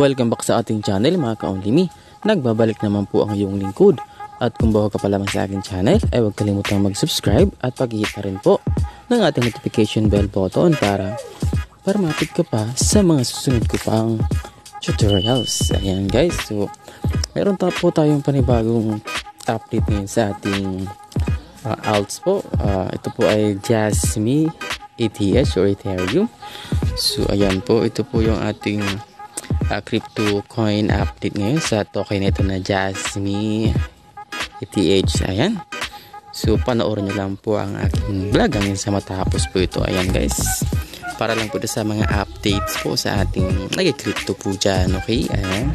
Welcome back sa ating channel mga ka-only me. Nagbabalik naman po ang iyong lingkod. At kung bago ka pa lamang sa aking channel, ay huwag kalimutang mag-subscribe at pag-hit pa rin po ng ating notification bell button para para mapit ka pa sa mga susunod ko pang tutorials. Ayan guys, so meron ta po tayong panibagong update ngayon sa ating uh, alts po. Uh, ito po ay Jasmine ETH or Ethereum. So ayan po, ito po yung ating uh, crypto coin update ngayon sa token ito na Jasmine ETH. Ayan. So, panoorin nyo lang po ang aking vlog hanggang sa matapos po ito. Ayan guys. Para lang po sa mga updates po sa ating nag-crypto po dyan. Okay? Ayan.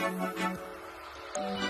Música